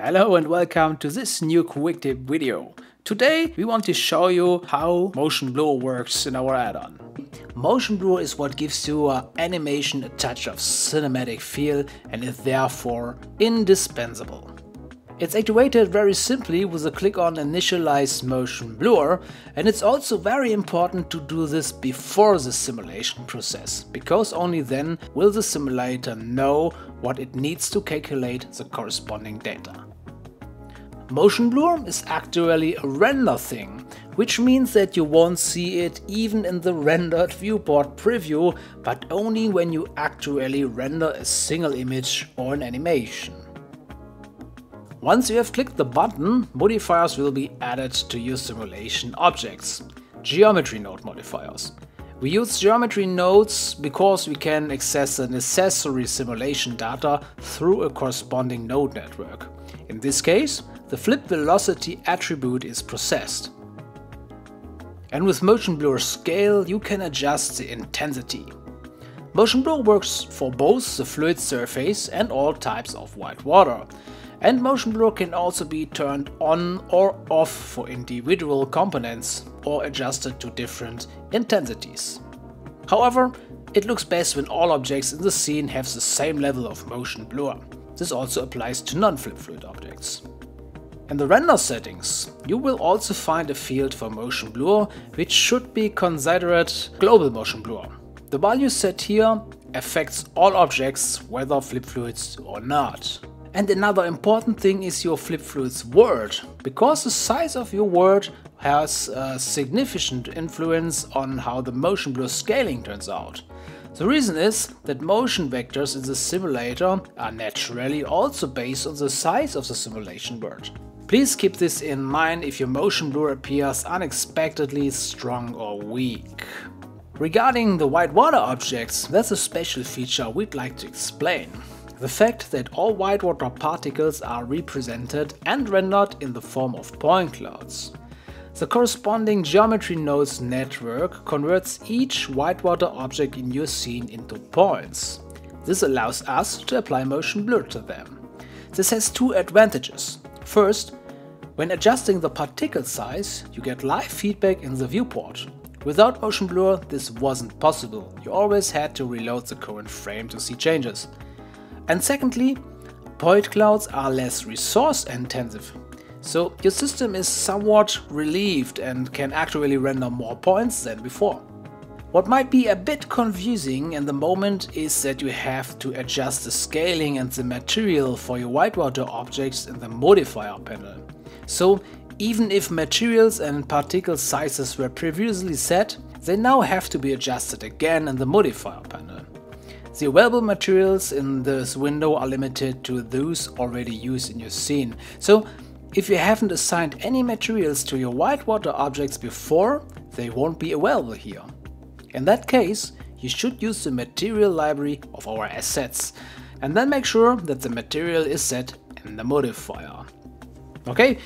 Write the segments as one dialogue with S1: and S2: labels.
S1: Hello and welcome to this new quick tip video. Today we want to show you how Motion Blur works in our add-on. Motion Blur is what gives your animation a touch of cinematic feel and is therefore indispensable. It's activated very simply with a click on Initialize Motion Blur and it's also very important to do this before the simulation process, because only then will the simulator know what it needs to calculate the corresponding data. Motion blur is actually a render thing, which means that you won't see it even in the rendered viewport preview, but only when you actually render a single image or an animation. Once you have clicked the button, modifiers will be added to your simulation objects. Geometry node modifiers. We use geometry nodes because we can access the necessary simulation data through a corresponding node network. In this case, the flip velocity attribute is processed. And with Motion Blur Scale you can adjust the intensity. Motion Blur works for both the fluid surface and all types of white water. And Motion Blur can also be turned on or off for individual components or adjusted to different intensities. However, it looks best when all objects in the scene have the same level of motion blur. This also applies to non-flip fluid objects. In the render settings, you will also find a field for motion blur, which should be considered global motion blur. The value set here affects all objects, whether flip fluids or not. And another important thing is your flip fluids world, because the size of your world has a significant influence on how the motion blur scaling turns out. The reason is that motion vectors in the simulator are naturally also based on the size of the simulation world. Please keep this in mind if your motion blur appears unexpectedly strong or weak. Regarding the white water objects, that's a special feature we'd like to explain. The fact that all whitewater particles are represented and rendered in the form of point clouds. The corresponding geometry nodes network converts each whitewater object in your scene into points. This allows us to apply motion blur to them. This has two advantages. First, when adjusting the particle size, you get live feedback in the viewport. Without motion blur, this wasn't possible. You always had to reload the current frame to see changes. And secondly, point clouds are less resource intensive. So your system is somewhat relieved and can actually render more points than before. What might be a bit confusing in the moment is that you have to adjust the scaling and the material for your whitewater objects in the modifier panel. So even if materials and particle sizes were previously set, they now have to be adjusted again in the modifier panel. The available materials in this window are limited to those already used in your scene, so if you haven't assigned any materials to your whitewater objects before, they won't be available here. In that case, you should use the material library of our assets, and then make sure that the material is set in the modifier. Okay,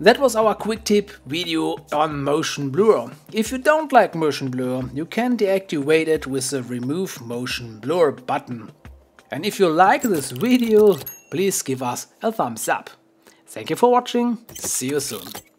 S1: that was our quick tip video on motion blur. If you don't like motion blur, you can deactivate it with the remove motion blur button. And if you like this video, please give us a thumbs up. Thank you for watching, see you soon.